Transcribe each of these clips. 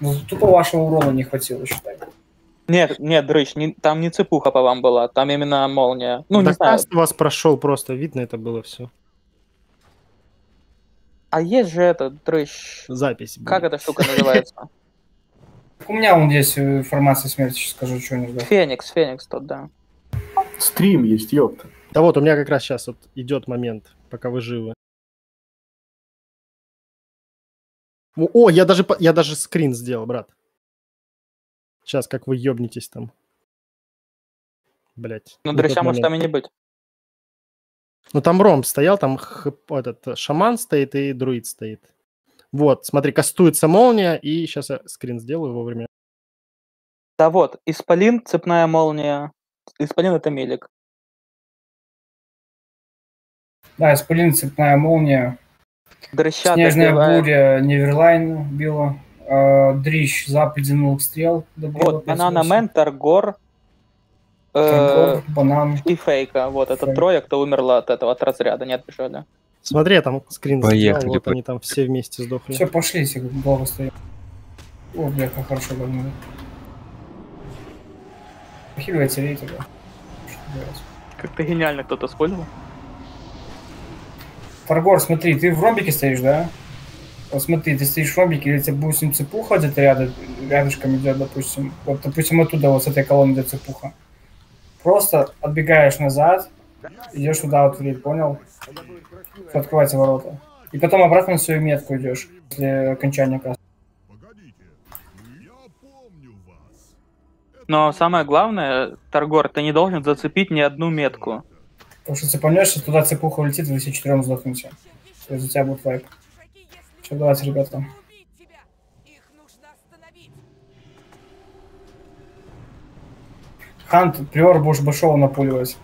Ну, тупо вашего урона не хватило, считай. Нет, нет, Дрыщ, не, там не цепуха по вам была, там именно молния. Ну, да не знаю. вас прошел просто, видно это было все. А есть же этот Дрыщ. Запись. Как будет. эта штука называется? У меня вон есть э, информация смерти, сейчас скажу что-нибудь. Феникс, Феникс тот, да. Стрим есть, ёпта. Да вот, у меня как раз сейчас вот идет момент, пока вы живы. О, я даже, я даже скрин сделал, брат. Сейчас, как вы ёбнетесь там. Блять. Ну, Дрыща может там и не быть. Ну, там ромб стоял, там х- этот э, шаман стоит и друид стоит. Вот, смотри, кастуется молния, и сейчас я скрин сделаю вовремя. Да вот, Исполин, цепная молния. Исполин это Мелик. Да, исполин, цепная молния, Дрыща снежная добивает- буря, Неверлайн била, э, Дрищ, западенных стрел добила. Вот, Банана 58. Мен, Таргор э, Банан. и Фейка. Вот, это Фейк. трое, кто умерла от этого, от разряда, не отбежали. Смотри, я там скрин Поехали, сделал, вот по- они там все вместе сдохли. Все, пошли, если долго стоим. О, бля, как хорошо давно. Похиливайте делать? Как-то гениально кто-то спойлил. Фаргор, смотри, ты в ромбике стоишь, да? Вот смотри, ты стоишь в ромбике, или тебе будет цепуха где-то рядом, рядышком идет, допустим. Вот, допустим, оттуда, вот с этой колонны идет цепуха. Просто отбегаешь назад, идешь туда вот в рейд, понял? Открывайте ворота. И потом обратно на свою метку идешь после окончания кассы. Но самое главное, Таргор, ты не должен зацепить ни одну метку. Потому что цепанешься, туда цепуха улетит, вы все четырем сдохнете. То есть у тебя будет вайп. Все, давайте, ребята. Хант, приор будешь большого напуливать.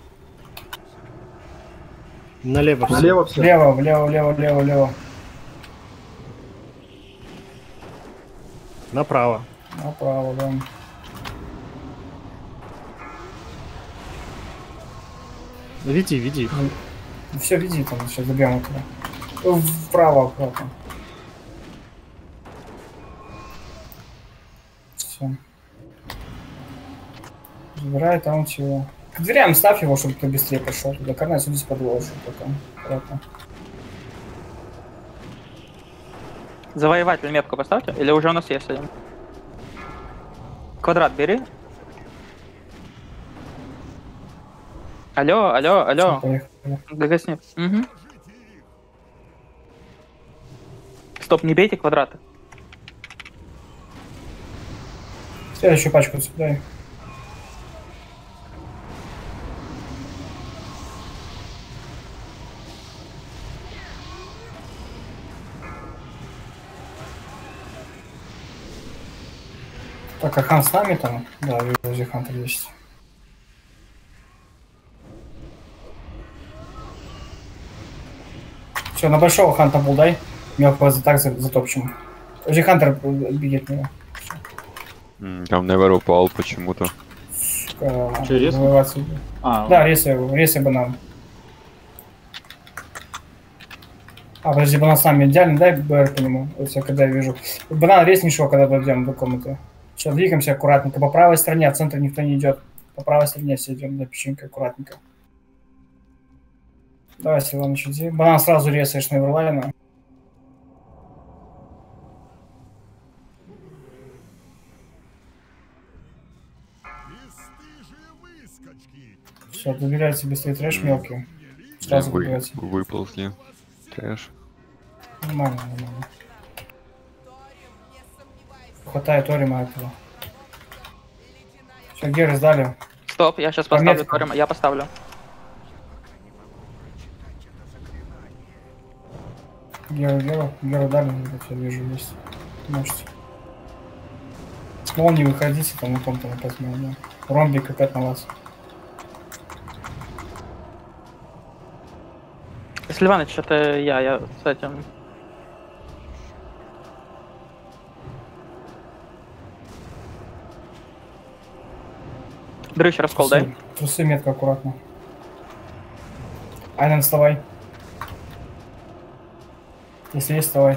Налево. Налево все. Влево, влево, влево, влево, влево. Направо. Направо, да. Веди, веди. Все, веди там, сейчас этого. Ну, Вправо аккуратно. Все. Забирай там чего. К дверям ставь его, чтобы ты быстрее пошел туда. Карна сюда подложу потом. Аккуратно. Завоеватель метку поставьте, или уже у нас есть один? Квадрат бери. Алло, алло, алло. Гагасни. Угу. Стоп, не бейте квадраты. Следующую пачку цепляй. Так, а хан с нами там? Да, вижу, возле хантер есть. Все, на большого ханта был дай. Мелкого за так за- затопчем. Возле хантер бегет на него. М, Там Невер упал почему-то. Резко? вырываться. А, Да, рейсы его, рейсы банан. А, подожди, банан с нами идеально, дай БР по нему, вот я когда я вижу. Банан резнейшего, когда дойдем до комнаты. Сейчас двигаемся аккуратненько. По правой стороне, а в центре никто не идет. По правой стороне все идем, да, печенька, аккуратненько. Давай, Силаныч, иди. Банан сразу резаешь на Эверлайна. Все, добирайте быстрее трэш мелкий. Сразу Вы- добирайте. выползли. Трэш. Нормально, нормально. Хватает Орима этого. Все, Геры сдали. Стоп, я сейчас По поставлю. Торима. Я поставлю. Геру, Геру дали, вот я вижу, есть. Можете. С молнии выходите, там на том-то опять молния. Ромбик опять на вас. Сливаныч, это я, я с этим. Дрыщ раскол, дай. Трусы- Трусы метко аккуратно. Айнен, вставай. Если есть, вставай.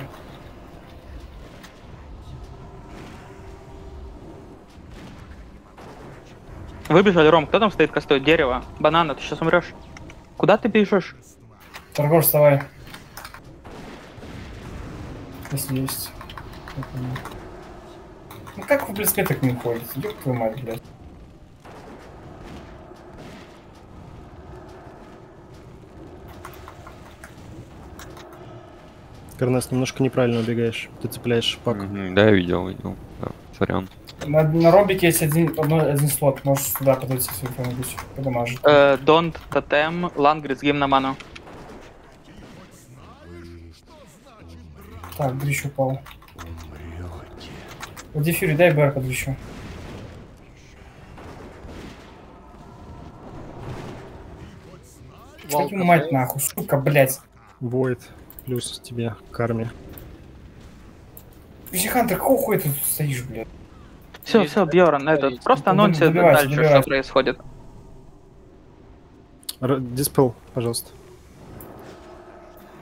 Выбежали, Ром, кто там стоит костой? Дерево. Банана, ты сейчас умрешь. Куда ты бежишь? Торгор, вставай. Если есть. Ну как вы близко так не ходите? Ёб твою мать, блядь. Карнес, немножко неправильно убегаешь. Ты цепляешь пак. Мгм, Да, я видел, видел. Да, сорян. На, на ромбике есть один, одно- один слот. Можешь сюда подойти, если кто-нибудь подамажит. Донт, Тотем, Лангрид, гимн на ману. Так, дрищ упал. Вот Дефюри, дай БР под дрищу. Твою мать нахуй, сука, блядь. Воет. Плюс тебе карме. Визихантер, какого хуя ты тут стоишь, блядь? Все, все, Бьорн, этот, просто добивайся, дальше, добивайся. что происходит. Р- Диспел, пожалуйста.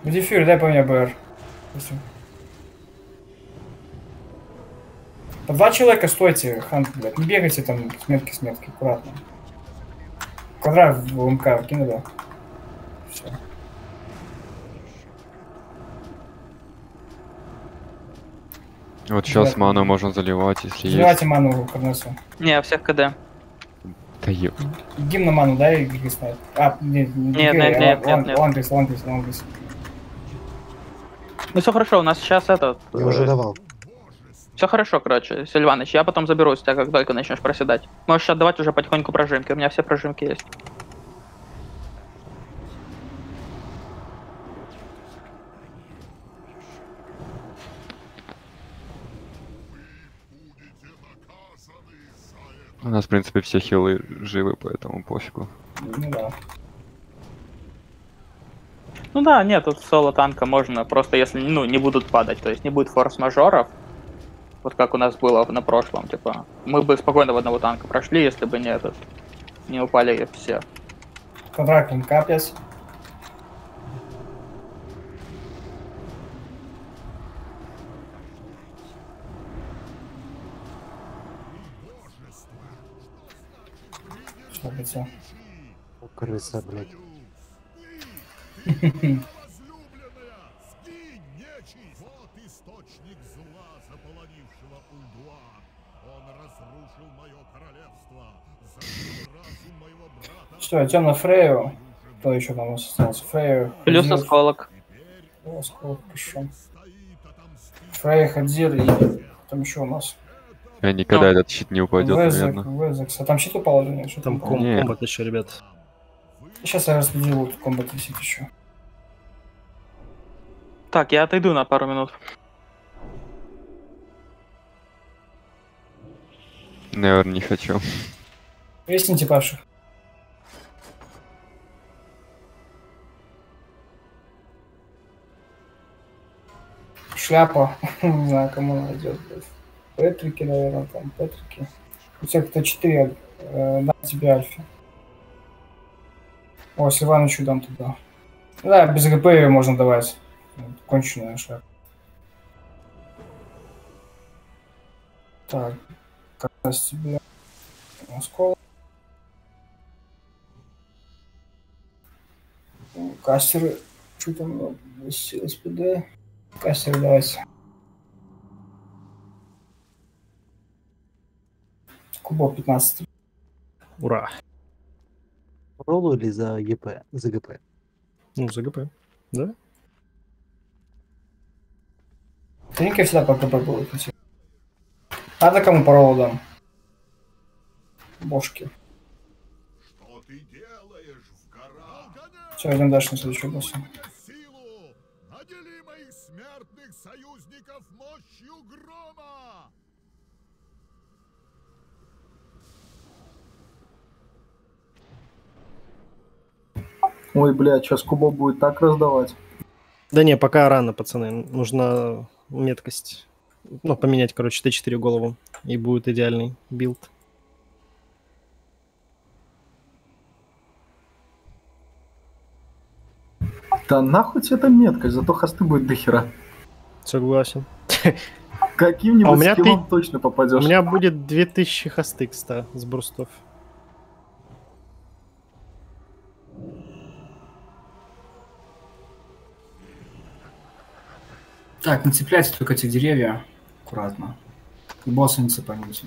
Вот Дефюри, дай по мне БР. Спасибо. По два человека стойте, Хант, блядь. Не бегайте там с метки с метки, аккуратно. Квадрат в МК кинули. Все. Вот сейчас Да. ману можно заливать, если есть. Заливайте ману Карнесу. Не, всех КД. Да еб. Гимн на ману, дай Гиги снайп. А, нет, не Нет, нет, а нет, нет, нет. Лангрис, Лангрис, Лангрис. Ну все хорошо, у нас сейчас этот... Я уже давал. Все хорошо, короче, Сильваныч, я потом заберусь тебя, как только начнешь проседать. Можешь отдавать уже потихоньку прожимки, у меня все прожимки есть. У нас, в принципе, все хилы живы, поэтому пофигу. Ну да. Ну да, нет, тут соло танка можно, просто если, ну, не будут падать, то есть не будет форс-мажоров, вот как у нас было на прошлом, типа, мы бы спокойно в одного танка прошли, если бы не этот, не упали все. Квадрат МК 5. Что это? О, Крыса, блядь. Возлюбленная, скинь нечисть! Вот источник зла, заполонившего Улдуа. Он разрушил мое королевство, закрыл разум моего брата. Все, идем на Фрею. Кто еще там у нас остался? Фрею. Плюс Хадзир. осколок. О, сколько еще. Фрея, Хадзир и там еще у нас. Я никогда Ну. этот щит не упадет, Везек, наверное. Везек. А там щит упал или нет? Что Там ком- Не. комбат еще, ребят. Сейчас я распределю вот комбат висит еще. Так, я отойду на пару минут. Наверное, не хочу. Весните павших. Шляпа. Не знаю, кому она идет. Петрики, наверное, там, Петрики. У всех кто 4, э, дам тебе Альфе. О, Сильванычу дам туда. Да, без ГП ее можно давать. Конченая шляпа. Так, как раз тебе оскол. Кастеры. Что там? ну, СПД. Кастеры давайте. Кубок 15. Ура. Роллу или за ГП? За ГП. Ну, за ГП. Да? Тренинги всегда по будут идти. А да кому паролу дам? Бошки. Что ты делаешь в горах? Все, идем дальше на следующую смертных союзников мощью грома! Ой, блядь, сейчас кубок будет так раздавать. Да не, пока рано, пацаны. Нужно меткость. Ну, поменять, короче, Т4 голову. И будет идеальный билд. Да нахуй тебе эта меткость, зато хосты будет дохера. Согласен. Каким-нибудь А у меня скиллом точно попадешь. У меня будет 2000 хостыкста с брустов. Так, не цепляйте только эти деревья. Аккуратно. И босса не цепаните.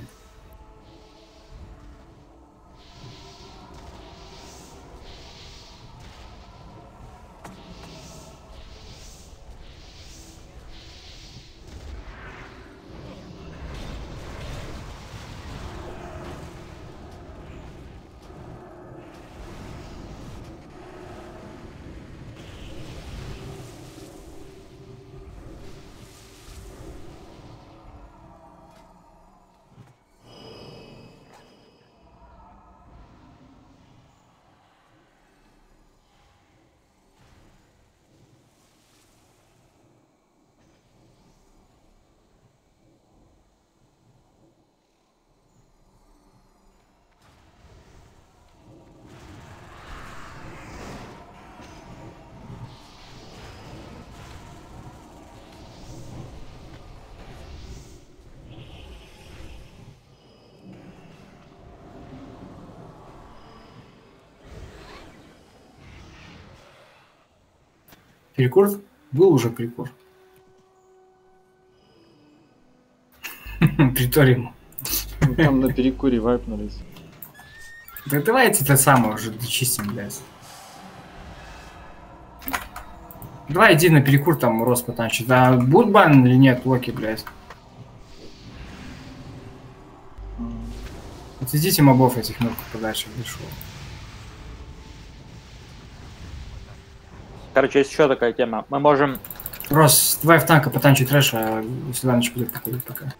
Перекур? Был уже перекур. Приторим. Там на перекуре вайпнулись. Да давайте это самое уже дочистим, блядь. Давай иди на перекур там рост потанчить. Да будет бан или нет, Локи, блядь? Отведите мобов этих мелких подальше, пришел. Короче, есть еще такая тема. Мы можем... Рос, давай в танка потанчить трэш, а сюда ночь будет какой пока.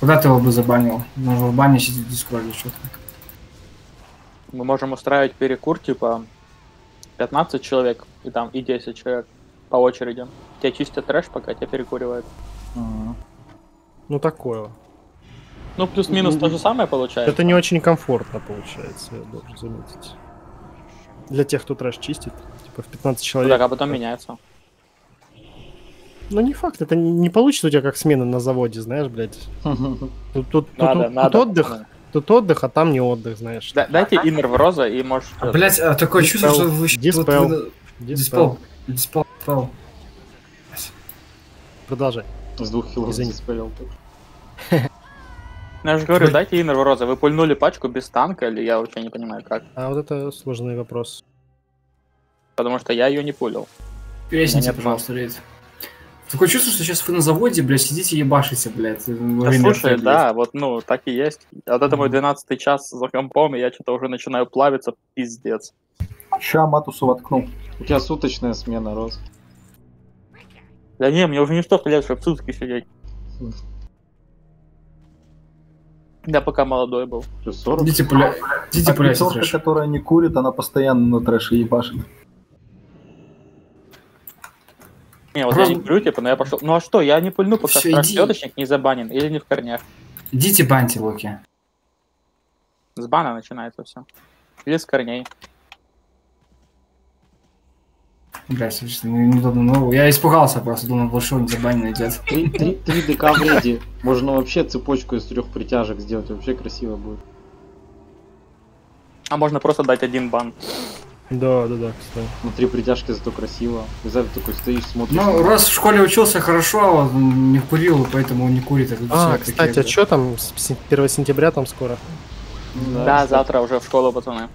Куда ты его бы забанил? Можно в бане сидеть в дискорде, что-то. Мы можем устраивать перекур, типа 15 человек и там и 10 человек по очереди. Тебя чистят трэш, пока тебя перекуривают. Ага. Ну, такое. Ну, плюс-минус то же самое получается. Это не очень комфортно получается, я должен заметить. Для тех, кто трэш чистит. Типа в 15 Ну человек. так, а потом меняется. Ну, не факт, это не получится у тебя как смена на заводе, знаешь, блядь. Тут, тут, тут- Надо, тут надо. отдых, пацаны. тут отдых, а там не отдых, знаешь. Да- дайте иннер в роза и может... А, блять, а, такое чувство, что вы... Диспел. Диспел. Диспел. Продолжай. С двух хилов Извини. диспелил. Ну, я же говорю, дайте иннер в роза. Вы пульнули пачку без танка, или я вообще не понимаю как. А вот это сложный вопрос. Потому что я ее не пулил. Пересните, Нет, пожалуйста, рейд. Такое чувство, что сейчас вы на заводе, блядь, сидите и ебашите, блядь. во Да, слушай, блядь. да, вот, ну, так и есть. Вот это мой 12 час за компом, и я что-то уже начинаю плавиться, пиздец. Ща матусу воткнул. У тебя суточная смена, Рос. Да не, мне уже не столько лет, чтобы сутки сидеть. Я пока молодой был. Плюс 40. Идите пуля... Идите А пуляйте пятерка, трэш. которая не курит, она постоянно на трэше ебашит. Не, вот Просто- я не курю, типа, но я пошел. Ну а что, я не пульну, пока Всё, иди. не забанен или не в корнях. Идите баньте, Локи. С бана начинается все. Или с корней. Блядь, слушай, не- неудобно. Ну, я испугался просто, думал, больше он забанен идет. Три, три, три ДК в рейде. Можно вообще цепочку из трех притяжек сделать, вообще красиво будет. А можно просто дать один бан. Да, да, да, кстати. Ну, три притяжки зато красиво. И сзади такой стоишь, смотришь. Ну, раз в школе учился хорошо, а он не курил, поэтому он не курит. А А, кстати, такие, а что там? с- с- 1 сентября там скоро. Ну Да, кстати. завтра уже в школу, пацаны.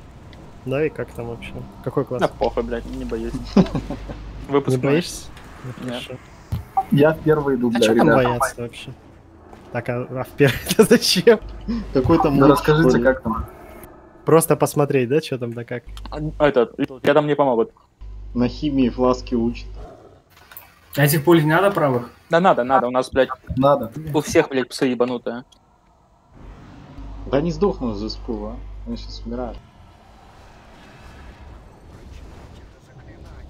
Да, и как там вообще? Какой класс? Да похуй, блядь, не боюсь. Не Выпуск боишься? Ну, Нет. Я в первый иду, А бля, что там бояться вообще? Так, а, а в первый это зачем? Какой там в расскажите, как там. Просто посмотреть, да, что там да как? А, Этот, я там не помогут. На химии фласки учат. А этих пуль не надо правых? Да надо, надо, у нас, блядь, Надо. у всех, блядь, псы ебанутые. Да не сдохну за спу, а. Они сейчас умирают.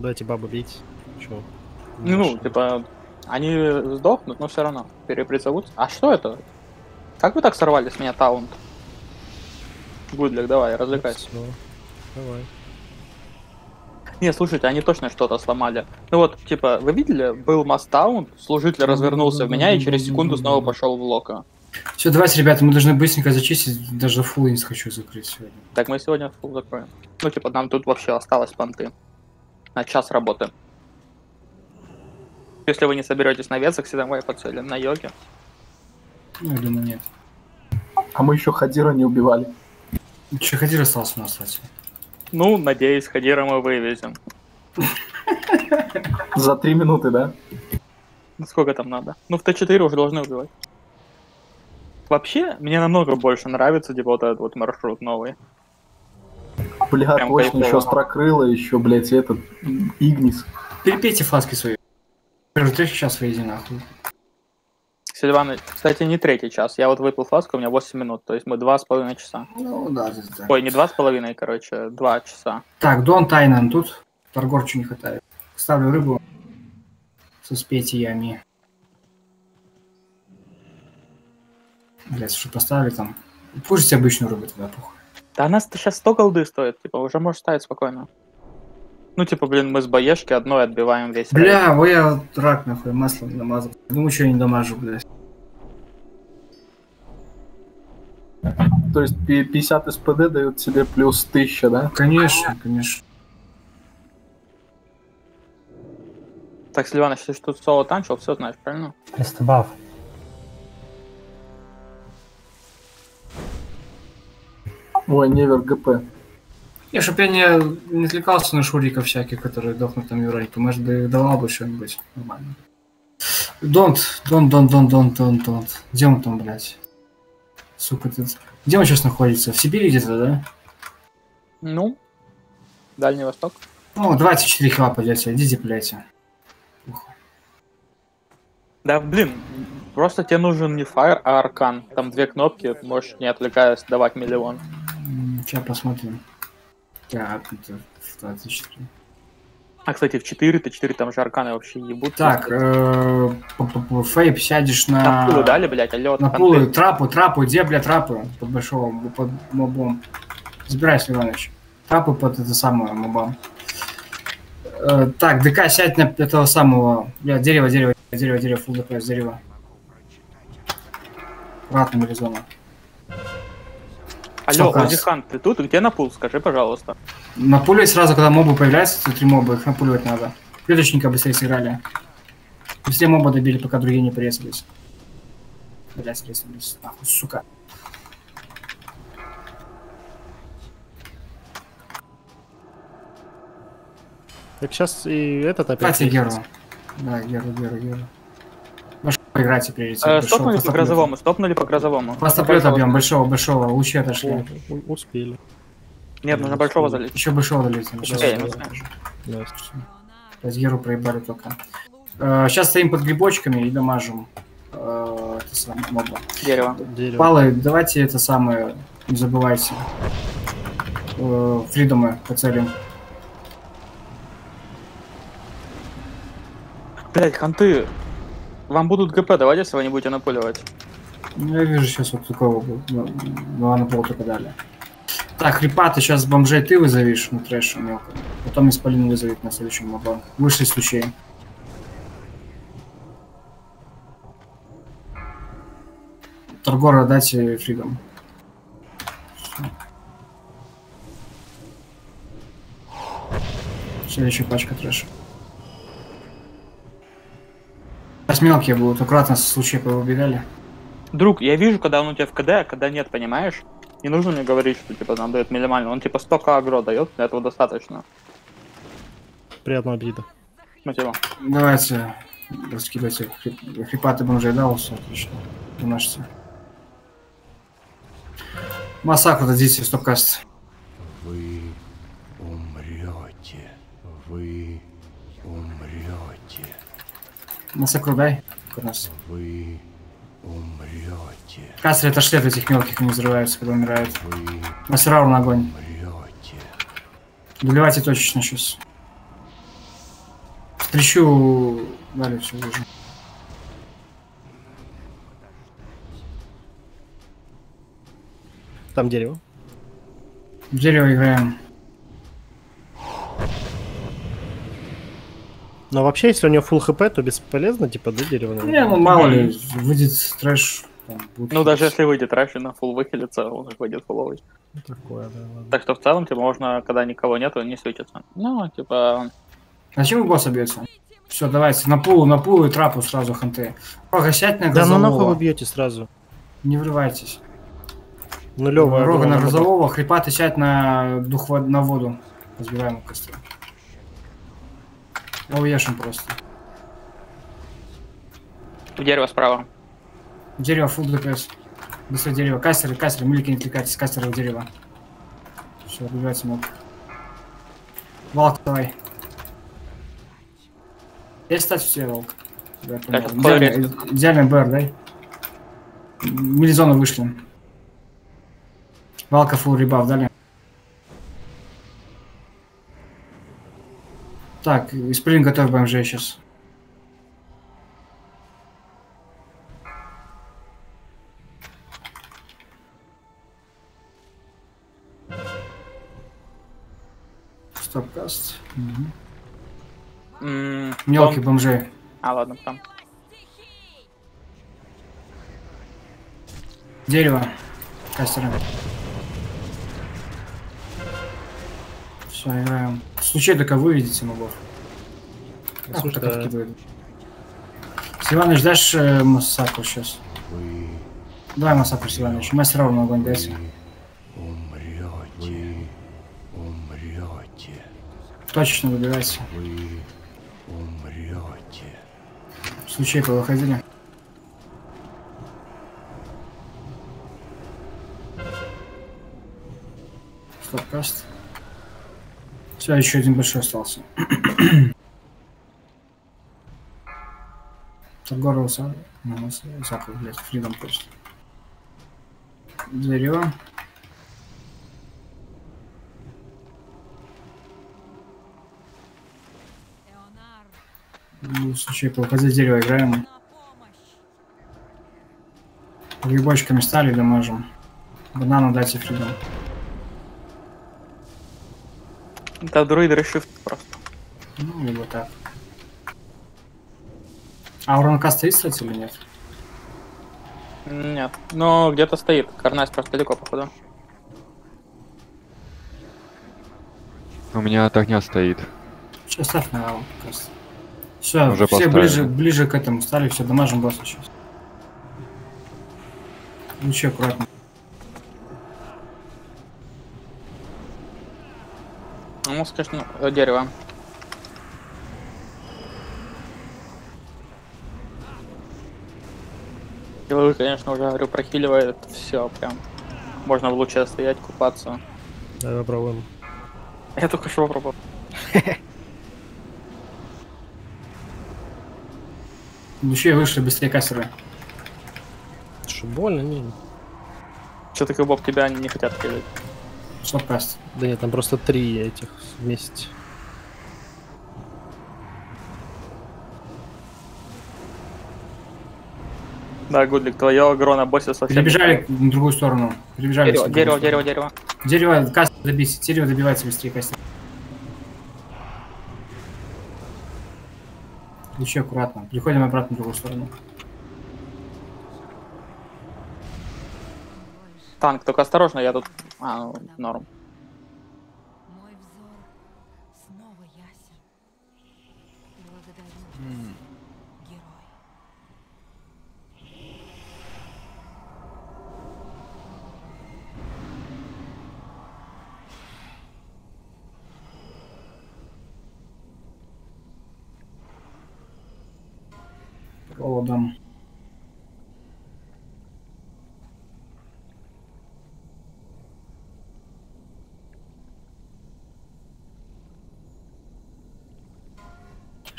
Давайте бабу бить. Чё? Ну, типа, они сдохнут, но все равно перепризовутся. А что это? Как вы так сорвали с меня таунт? Гудлик, давай, развлекайся. Всё. Давай. Не, слушайте, они точно что-то сломали. Ну вот, типа, вы видели, был маст-таунт, служитель развернулся в меня и через секунду снова пошел в лока. Все, давайте, ребята, мы должны быстренько зачистить, даже фул не хочу закрыть сегодня. Так мы сегодня фул закроем. Ну, типа, нам тут вообще осталось понты. На час работы. Если вы не соберетесь на Вецексе домой или на йоге. Ну, я думаю, нет. А мы еще Хадира не убивали. Че, Хадир остался у нас, кстати. Ну, надеюсь, Хадира мы вывезем. За три минуты, да? Ну, Сколько там надо? Ну, в Т4 уже должны убивать. Вообще, мне намного больше нравится, типа, вот этот вот маршрут новый. Бля, Прям точно, кайфово. еще Острокрыло, еще, блядь, этот Игнис. Перепейте фласки свои. Третий час выйди нахуй. Сильван, кстати, не третий час. Я вот выпил фласку, у меня 8 минут, то есть мы два с половиной часа. Ну, да, так. Ой, не два с половиной, короче, два часа. Так, Дон Тайнан тут. Торгорчу не хватает. Ставлю рыбу со специями. Блять, что поставили там? Пусть обычную рыбу тогда, похуй. Да она сейчас 100 голды стоит, типа, уже можешь ставить спокойно. Ну, типа, блин, мы с боешки одной отбиваем весь рейд. Бля, ой, я рак нахуй маслом намазал. Думаю, что я не дамажу, блядь. То есть пи- 50 СПД дают тебе плюс 1000, да? Конечно, конечно. Так, Сильван, если тут соло танчил, все знаешь, правильно? Пристабав. Ой, Невер ГП. Я чтоб я не, не отвлекался на шуриков всяких, которые дохнут там Юрайку. Может бы давал бы что-нибудь нормально. Донт, донт, донт, донт, донт, донт, донт. Где он там, блядь? Сука, ты... Где он сейчас находится? В Сибири где-то, да? Ну, Дальний Восток. Ну, давайте 4 хила пойдете, идите, блядь. Да, блин, просто тебе нужен не фаер, а аркан. Там две кнопки, можешь не отвлекаясь давать миллион. Сейчас посмотрим. Так, это в 24. А, кстати, в 4 Т4 там же арканы вообще ебут. Так, э, Фейп, сядешь на... На пулы дали, блядь, алло, На пулы, трапы, трапы, где, бля, трапы? Под большого, под мобом. Забирайся, Иванович. Трапы под это самое, мобом. Э, так, ДК, сядь на этого самого, бля, дерево, дерево, дерево, дерево, фул ДПС, дерево. Аккуратно, Мелизона. Алло? Озихан, ты тут? Где на пул? Скажи, пожалуйста. Напуливай сразу, когда мобы появляются, три моба, их напуливать надо. Клеточника быстрее сыграли. Все моба добили, пока другие не порезались. Блять, срезались. Нахуй, сука. Так сейчас и этот опять... Кстати, Геру. Да, Геру, Геру, Геру. Большого поиграйте прежде Э, стопнули по грозовому, стопнули по грозовому. Постоплёта бьем, большого, большого, лучи отошли. О, Успели. Нет, нужно большого залить. Еще большого долетим. Успеем, Сейчас, успеем. Да. Сейчас Геру проебали только. сейчас стоим под грибочками и дамажим. э, это самое, моба. Дерево. Дерево. Палы, давайте это самое, не забывайте. Э, Фридомы поцелим. Блять, ханты. Вам будут ГП давать, если вы не будете напуливать. Ну, я вижу сейчас вот такого, ну, ну, на пол только дали. Так, Рипа, ты сейчас бомжей ты вызовешь на трэш мелко. Потом Исполин вызовет на следующем моба. Вышли с лучей. Торгора дайте Фридом. Следующая пачка трэша. Мелкие будут, аккуратно с лучей повыбегали. Друг, я вижу, когда он у тебя в КД, а когда нет, понимаешь? Не нужно мне говорить, что типа нам дает минимально. Он типа столько агро дает, для этого достаточно. Приятного аппетита. Спасибо. Давайте раскидайте хрип- хрипаты бомжей дал, все отлично. Выносится. Массакр дадите, стопкаст. Вы Массакру дай. как раз. Вы умрете. Кастры отошли от этих мелких, они взрываются, когда умирают. Вы на огонь. умрете. Доливайте точечно сейчас. Встречу... Дали, все, вижу. Там дерево. В дерево играем. Но вообще, если у него full хп, то бесполезно, типа, да, дерево? наверное? Не, ну мало ли, выйдет трэш. там Ну, даже если выйдет раньше на фул выхилится, он же выйдет фуловый. Ну, Такое, да, ладно. Так что в целом, типа, можно, когда никого нету, не свечиться. Ну, типа, А чем босса бьется? Все, давайте, на пулу, на пулу и трапу сразу ханты. Рога, сядь на Да ну нахуй Грозового. вы бьете сразу. Не врывайтесь. Нулевая. Рога на. Грозового, хрипаты сядь на дух на воду. Разбиваем костры. Уешим просто. Дерево справа. Дерево, фул ДПС. Быстро дерево. Кастеры, кастеры, мылики не отвлекайтесь, кастеры в дерево. Все, убивайте моб. Волк, давай. Есть стать все, волк. Так, Идеальный, идеальный БР, дай. Милизону вышли. Валка фул ребаф дали. Так, исприн готов БМЖ сейчас. Стопкаст. М, Мелкий дом. бомжей. А, ладно, там. Дерево. Кастеры. Все, играем. В случае только выведите мобов. Ах, Слушай, так да. откидывает. Сиваныч, дашь э, Масаку сейчас? Вы Давай Масаку, Сиваныч. Мастер ровно огонь дайте. умрете. Умрете. Точечно выбирайся. Вы умрете. В случае повыходили. Все, еще один большой остался. Сам. Ну, Сахар, блядь, фридом просто. Дерево. Ну, случае повыходили дерево играем. Грибочками стали дамажем. Банану дайте фридом. Да, друид решив просто. Ну, либо так. А урон каст стоит или нет? Нет. Ну, где-то стоит. Карнайс просто далеко, походу. У меня от огня стоит. Сейчас ставь на каст. Все, Уже все поставили. ближе, ближе к этому стали, все, дамажим босса сейчас. Лучи аккуратно. Ну, конечно, э, дерево. Силовый, конечно, уже говорю, прохиливает все прям. Можно в луче стоять, купаться. Давай попробуем. Я только что попробовал. Лучи вышли, быстрее кассеры. Что, больно? Не. Что такое Боб тебя не хотят кидать? Стоп-каст. Да нет, там просто три этих вместе. Да, Гудлик, твое агро на боссе совсем... Перебежали на другую сторону. Перебежали. Дерево, дерево, дерево, дерево. Дерево, каст добейся. Дерево добивается быстрее каст. Лучи аккуратно. Переходим обратно в другую сторону. Танк, только осторожно, я тут... А, ну,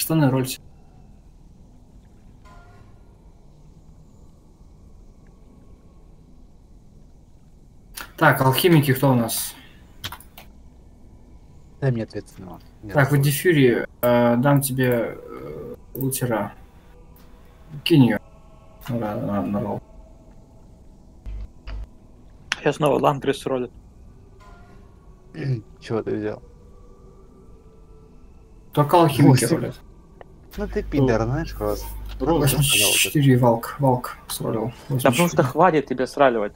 Штаны рольте. Так, алхимики кто у нас? Дай мне ответственного. Нет, Так, в Дефюри э, дам тебе э, лутера. Кинь ее. На, на, на ролл. Сейчас снова Ламтрис ролит. Чего ты взял? Только алхимики ролят. Ну ты пидор, знаешь, просто. Роза сказал, что 84 Валк. Валк сролил. Да потому что хватит тебе сраливать.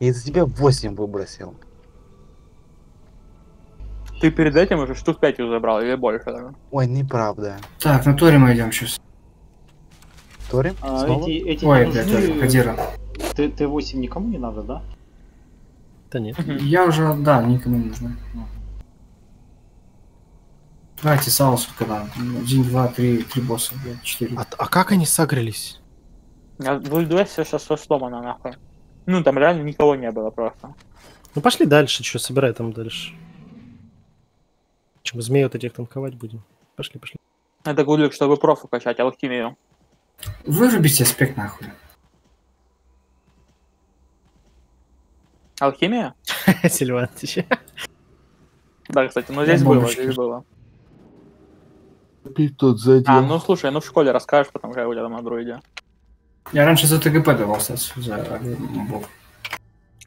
Я из-за тебя 8 выбросил. Ты перед этим уже штук 5 их забрал, или больше даже. Ой, неправда. Так, на Торе мы идем сейчас. Тори? А, Снова? эти, эти Ой, блядь, нужны? Кадира. Т- Т8 никому не надо, да? Да нет. Я уже, да, никому не нужно. Давайте Саусу когда. Один, два, три, три босса, блядь, четыре. А, а как они сагрились? А в Ульдуэсе сейчас все сломано нахуй. Ну, там реально никого не было просто. Ну пошли дальше, что собирай там дальше. Чем змею вот этих танковать будем? Пошли, пошли. Это гулик, чтобы профу качать, алхимию. Вырубите аспект нахуй. Алхимия? Сильвантич. Да, кстати, ну здесь было, здесь было. Опять тот задел. А, ну слушай, ну в школе расскажешь потом, как у тебя там на друиде. Я раньше за ТГП давал, кстати, за бог.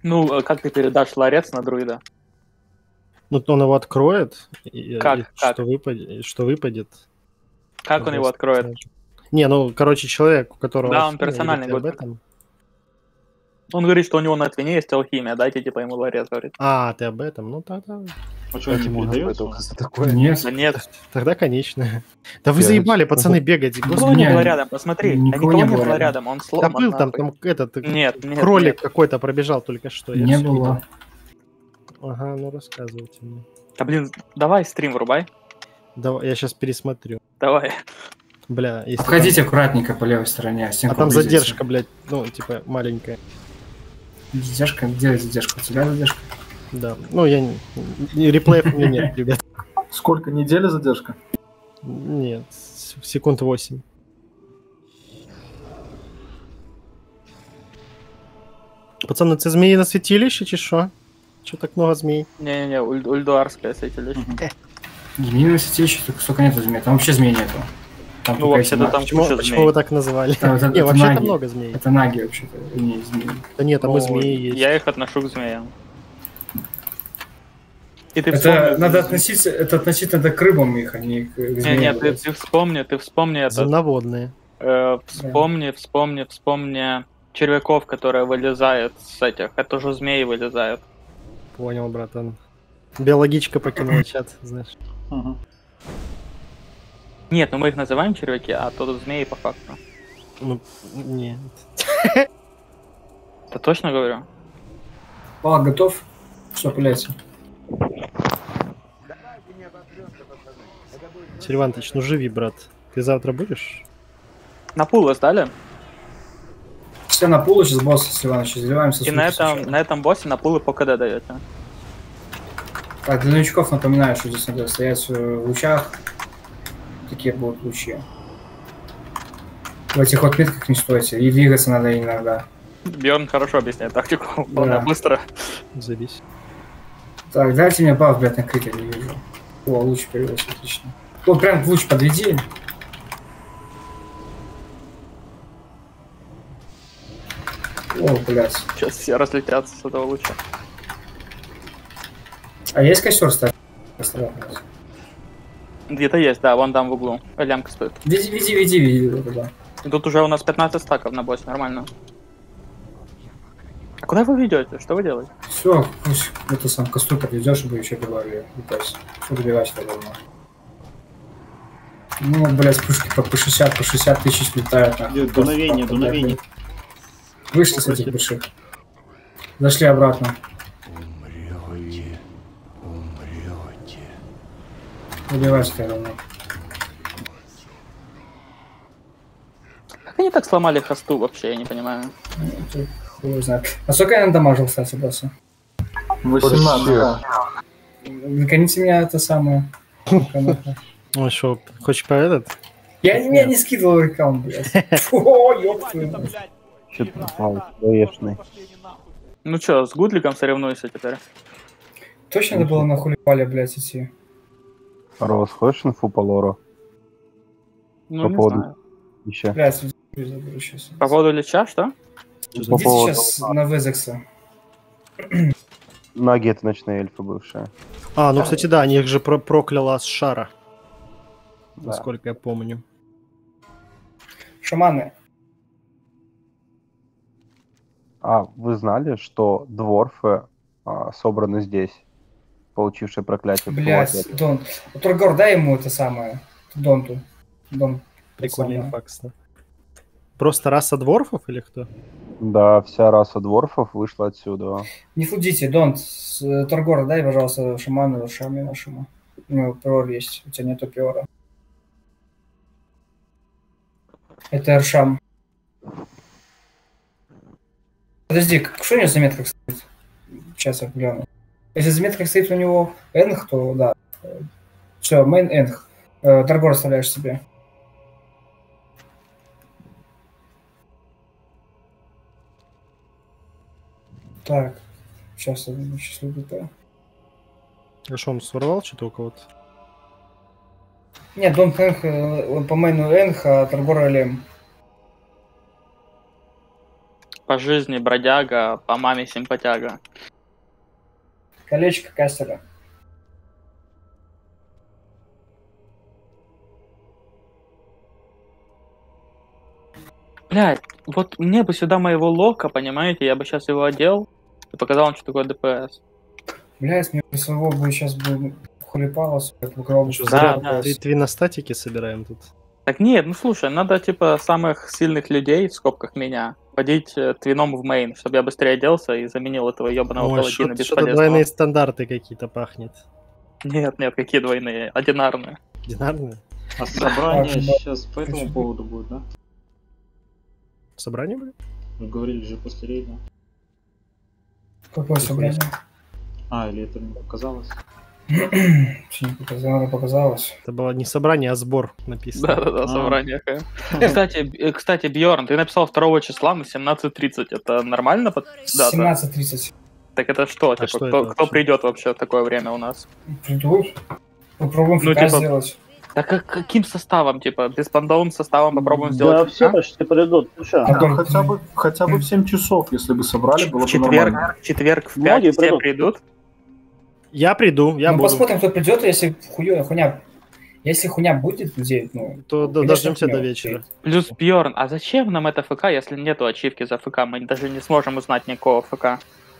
Ну, э, как ты передашь ларец на друида? Ну, он его откроет. и- и Как? Как? Что выпадет? Что выпадет? Как он его откроет? Не, ну, короче, человек, у которого... Да, он персональный ты об этом? Он говорит, что у него на твине есть алхимия, дайте типа ему ларец, говорит. А, ты об этом? Ну, тогда... А что, только за такое. Нет, Да нет, Тогда, конечно. Да вы заебали, пацаны, бегать. никого Господи. не было рядом, посмотри, а никого не было рядом. он Да был там, там этот Нет, нет, кролик какой-то пробежал только что. не было. Ага, ну рассказывайте мне. Да блин, давай стрим врубай. Давай, я сейчас пересмотрю. Давай. Бля, если Обходите аккуратненько по левой стороне, а там, а там обрезайте. задержка, блядь, ну, типа, маленькая. Задержка? Где задержка? У тебя задержка? Да. Ну, я не... Реплеев у меня нет, ребят. Сколько? Неделя задержка? Нет, секунд 8. Пацаны, це змеи на святилище, чи що? Чё так много змей? Не-не-не, уль- ульдуарское святилище. Змеи на святилище, только столько нету змей. Там вообще змей нету. Там Ну, вообще-то там Почему, куча почему змей. вы так назвали? Вот это- Не, это вообще-то наги. много змей. Это наги вообще-то, не змеи. Да нет, там и Ну, змеи есть. Я их отношу к змеям. И ты Это вспомни... надо относиться, это относительно к рыбам их, а не к к Не, змеям. не, ты, ты вспомни, ты вспомни это. Земноводные. Э, вспомни, вспомни, вспомни червяков, которые вылезают с этих. Это же змеи вылезают. Понял, братан. Биологичка покинула чат, знаешь. Ага. Нет, ну мы их называем червяки, а то тут змеи по факту. Ну, нет. Это точно говорю? Палак готов? Что, пыляется? Сервантыч, ну живи, брат. Ты завтра будешь? На пул сдали? Все на пулу, сейчас босс с Ивановичем заливаемся. И на этом, на этом боссе на пулы по КД даете. Так, для новичков напоминаю, что здесь надо стоять в лучах. Такие будут лучи. В этих вот метках не стойте. И двигаться надо иногда. Бьорн хорошо объясняет тактику. Вполне Да. быстро. Забись. Так, дайте мне баф, блядь, на крит, я не вижу. О, луч появился, отлично. О, прям луч подведи. О, блядь. Сейчас все разлетятся с этого луча. А есть костер, блядь. Где-то есть, да, вон там в углу. Лямка стоит. Веди, веди, веди, веди туда. Тут уже у нас 15 стаков на боссе, нормально. Куда вы ведете? Что вы делаете? Все, пусть это сам костру подведешь, чтобы еще добавили. Все добивать тогда давно. Ну, блядь, пушки по, по 60, по 60 тысяч летают. нахуй. Дуновение, Просто, дуновение. блядь. Вышли с этих больших. Зашли обратно. Умрете, умрете. Добивать тогда давно. Как они так сломали хосту вообще, я не понимаю. Хуй знает. А сколько я надамажил, кстати, босса? 18, да. Наконите меня это самое. Ну что, хочешь по этот? Я, я не скидывал аккаунт, блядь. О, ёб твою. Что ты попал? Даешный. Ну чё, с Гудликом соревнуйся теперь. Точно надо было на хулипале, блядь, идти? Рос, хочешь инфу по лору? Ну, По не поводу- знаю. Еще. Блядь, заберу сейчас. По поводу Лича, что? По Идите поводу... сейчас на Везекса. Наги это ночные эльфы бывшие. А, ну, кстати, да, они их же про прокляла с шара, Да. насколько я помню. Шаманы. А вы знали, что дворфы а, собраны здесь? получивший проклятие. Блядь, Пилотер. Дон. Тургор, дай ему это самое. Донту. Дон. Прикольный инфа, кстати. Просто раса дворфов или кто? Да, вся раса дворфов вышла отсюда. Не фудите, Дон. Э, Торгора, дай, пожалуйста, шаману, шаме нашему. У него приор есть, у тебя нету приора. Это Эршам. Подожди, что у него в заметках стоит? Сейчас я гляну. Если в заметках стоит у него Энх, то да. Все, мейн Энх. Э, Торгор оставляешь себе. Так, сейчас я сейчас ВП. А что, он своровал что-то у кого-то? Нет, Дон Энх, э, он по мейну Энх, а Торгор Алем. По жизни бродяга, по маме симпатяга. Колечко кастера. Блядь, вот мне бы сюда моего лока, понимаете, я бы сейчас его одел и показал вам, что такое ДПС. Бля, если мне своего бы сейчас бы хулипало, Что, что зря да. ты твиностатики собираем тут? Так нет, ну слушай, надо типа самых сильных людей, в скобках меня, водить э, твином в мейн, чтобы я быстрее оделся и заменил этого ебаного паладина бесполезного. двойные стандарты какие-то пахнет. Нет, нет, какие двойные, одинарные. Динарные? А собрание Да. сейчас по этому поводу будет, да? Собрание были? Вы говорили же после рейда. Какое собрание? А, или это мне показалось? Не показалось, показалось. Это было не собрание, а сбор написано. Да-да-да, А. собрание. Кстати, б- кстати, Бьорн, ты написал 2 числа на 17.30. Это нормально? под- дата? 17.30. Так это что? А Типа, что кто, это кто вообще? придет вообще в такое время у нас? Придут. Попробуем Ну, типа, сделать. Так как- каким составом? Типа, беспондовым составом попробуем сделать? Да, все ФК? почти придут. Ну что? А Да, только- хотя бы, хотя бы в 7 часов, если бы собрали, было В бы четверг, нормально. четверг в 5 Многие все придут. придут? Я приду, я ну, буду. посмотрим, кто придет, если хую, хуйня... Если хуйня будет людей, ну... То дождемся хуйня до вечера. Плюс Бьорн, а зачем нам это ФК, если нету ачивки за ФК? Мы даже не сможем узнать никакого ФК.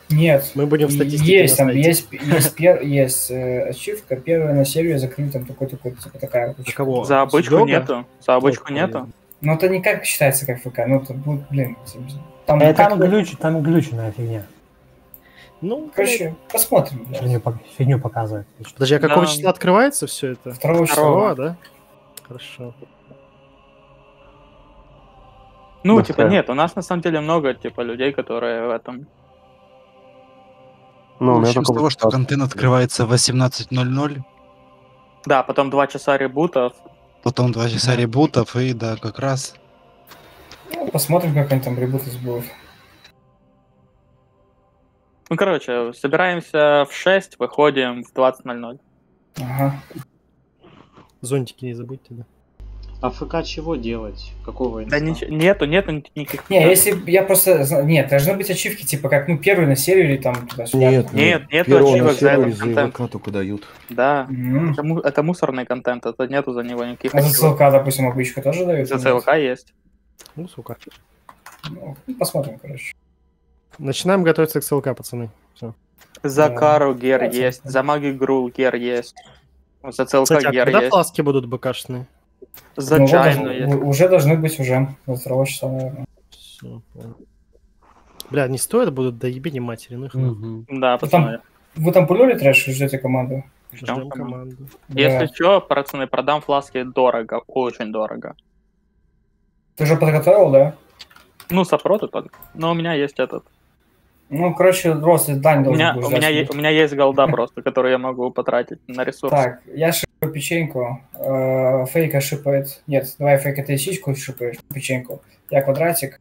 Нет. Мы будем в статистике Есть там, есть, есть, пер, есть э, ачивка, первая на сервере закрыта, там такой-такой, типа такая. За кого? За обычку Серега? нету. За обычку нету. Ну, это никак считается как ФК, ну, это будет, блин, там, Э, как- там глюч, там глючная фигня. Ну, короче, посмотрим, блядь. Фигню, пок- фигню показывает. Подожди, а какого Да. числа открывается все это? Второго числа. Второго, да? Хорошо. Ну, Быстрее. типа, нет, у нас на самом деле много, типа, людей, которые в этом... Ну, Начнем с того, что контент открывается в 18.00, Да, потом два часа ребутов. потом 2 часа ребутов, и да, как раз Ну, посмотрим, как они там ребуты будут. Ну, короче, собираемся в 6, выходим в 20.00. Ага. Зонтики не забудьте, да. А ФК чего делать? Какого Да инста? ничего, нету, нету никаких... Не, если я просто... Нет, должны быть ачивки, типа, как, ну, первый на сервере, там, туда-сюда. Нет, Нет, нету Первого на ачивок за этот за контент. ИВК только дают. Да, М. это, это мусорный контент, это нету за него никаких А за. ЦЛК, допустим, обычку тоже дают? За или нет? ЦЛК есть. Ну, сука. Ну, посмотрим, короче. Начинаем готовиться к СЛК, пацаны. Все. За Да. Кару гер есть, за Маги Грул гер есть. За ЦЛК Кстати, а гер когда есть. фласки будут БКшные? За Ну, вот Джайну даже- есть. у- уже должны быть уже. До второго часа, наверное. Все, понял. Бля, не стоит, будут до ебени матери, ну их. Мгм. Да, пацаны. вы там пулили трэш и ждете команду? Ждем Ждем команду. команду. Если Да. что, пацаны, продам фласки дорого, очень дорого. Ты уже подготовил, да? Ну, сопроты, под- но у меня есть этот. Ну, короче, рост дань У должен меня, будет у, меня есть, у меня есть голда просто, которую я могу потратить на ресурс. Так, я шипаю печеньку. э, Фейка шипает. Нет, давай фейка ты сиську шипаешь, печеньку. Я квадратик.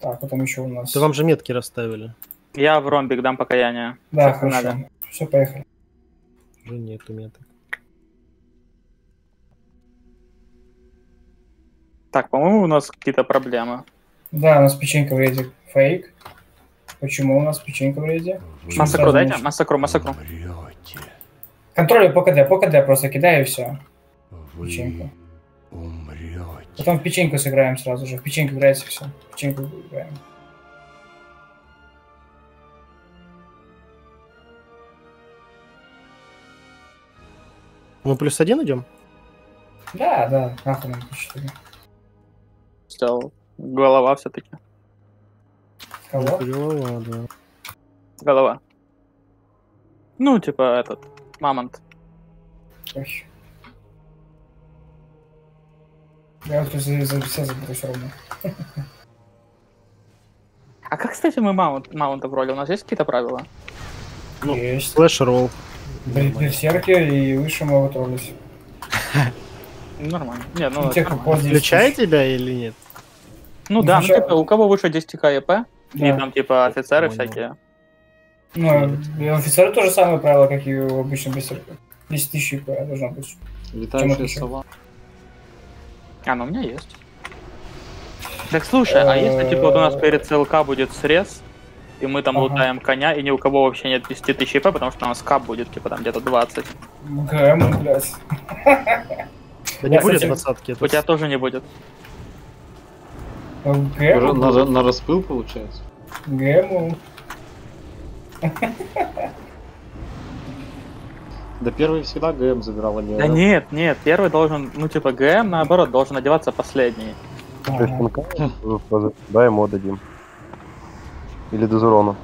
Так, потом еще у нас. Да вам же метки расставили. Я в ромбик дам покаяние. Да, хорошо. надо. Все, поехали. Уже нету меток. Так, по-моему, у нас какие-то проблемы. Да, у нас печенька в рейде. Фейк. Почему у нас печенька в рейде? Массакру дайте, не- массакру, массакру. Контроль по КД, по КД просто кидай и все. Вы Печеньку. умрете. Потом в печеньку сыграем сразу же. В печеньку играется все. В печеньку играем. Мы плюс один идем? Да, да, нахуй нам плюс 4. Сделал. Голова все-таки. Кого? Голова, да. Голова. Ну, типа этот. Мамонт. Ой. Я вот за, за все заберу все равно. А как, кстати, мы маунт, маунта в роли? У нас есть какие-то правила? Ну, Есть. Флэш ролл. Бер- Берсерки и выше мы готовились. Ну, Нормально. Не, ну, Включай тебя или нет? ну да, ну типа, у кого выше 10 КЕП, и Да. там типа офицеры Понял. всякие. Ну, и у офицера то же самое правило, как и у обычного берсерка. 10 тысяч ИП должна быть. Летающая сова. А, ну у меня есть. Так слушай, а если типа вот у нас перед ЦЛК будет срез, и мы там Ага. лутаем коня, и ни у кого вообще нет 10 тысяч EP, потому что у нас кап будет типа там где-то 20. ГМ, блядь. Да не будет двадцатки. У тебя тоже не будет. Уже ГМ, На, на распыл получается. ГМ. Да первый всегда ГМ забирал, а не Да нет, нет, первый должен, ну типа ГМ наоборот должен одеваться последний. Да, ему отдадим. Или дозурону.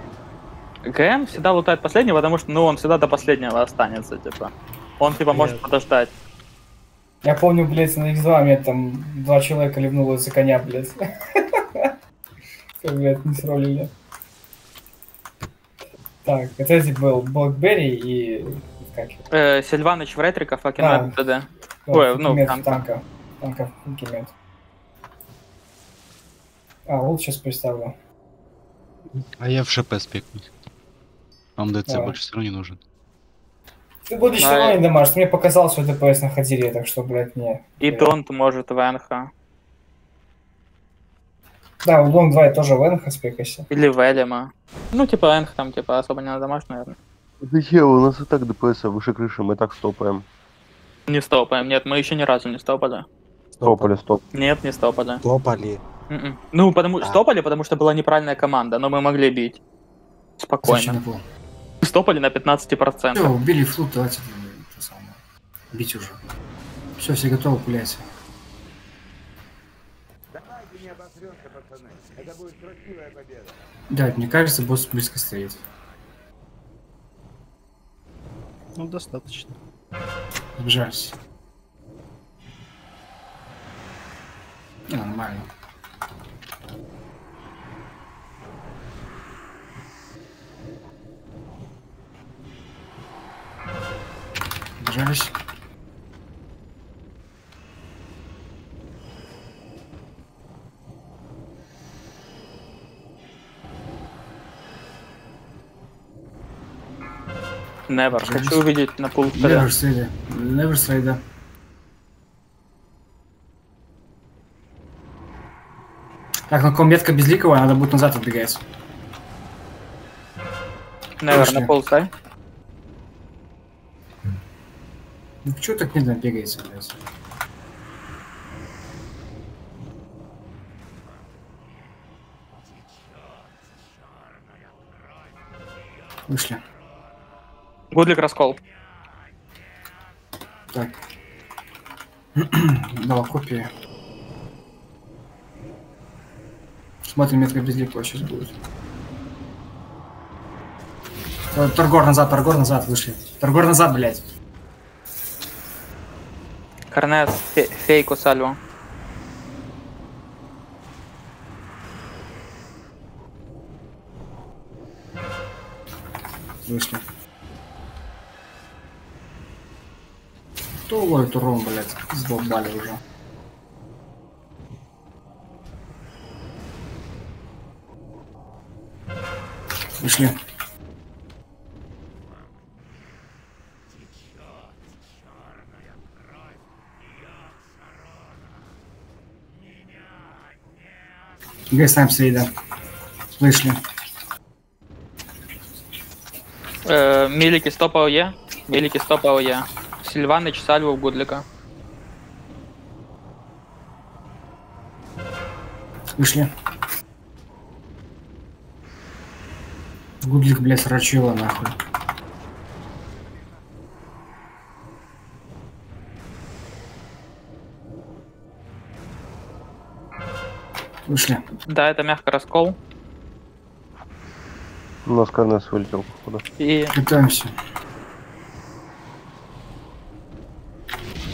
ГМ всегда лутает последний, потому что, ну, он всегда до последнего останется, типа. Он, типа, может подождать. Я помню, блядь, на X2 мне там два человека ливнуло за коня, блядь. Как, блядь, не сролили. Так, это эти был Блэкберри и... Как? Э, Сильваныч в ретриках, Да. ДД. Ой, ну, танка. танка. Фукимет. А, вот сейчас представлю. А я в ШП спекнусь. Вам ДЦ больше все равно не нужен. Ты будешь Да, все равно не дамажь. Мне показал, что ДПС на ходире, так что, блядь, не. И Э, Донт может в НХ. Да, у Лонг 2 тоже в Энха спекайся. Или Велима. Ну, типа, Энх там, типа, особо не надо домашний, наверное. Зачем? У нас и так ДПС выше крыши, мы так стопаем. Не стопаем. Нет, мы еще ни разу не стопали. Стопали, стоп. Нет, не стопали. Топали. Мгм. Ну, потому А. стопали, потому что была неправильная команда, но мы могли бить. Спокойно. Стопали на 15%. Все, убили флут, давайте это самое. Бить уже. Все, все готовы, пуляйте. Да, мне кажется, босс близко стоит. Ну, достаточно. Сбежались. Нормально. Сбежались. Never. Хочу увидеть на пул Never слайда. Never слайда. Так, на ком метка безликого, надо будет назад отбегать. Вышли. на пул Ну почему так медленно бегается, блядь? Вышли. Гудлик раскол. Так. Дал копии. Смотрим, метка безликого сейчас будет. Э, Торгор назад, Торгор назад, вышли. Торгор назад, блядь. Корнет, фе- фейку сальву. Вышли. Кто ловит урон, блядь? Сдолбали уже. Вышли. Гайснайп сейда. Вышли. Э, Милики стоп АОЕ. Милики стоп АОЕ. Сильваныч в Гудлика. Вышли. Гудлик, блядь, срачила нахуй. Вышли. Да, это мягко раскол. У нас Карнес вылетел, походу. И Готовимся.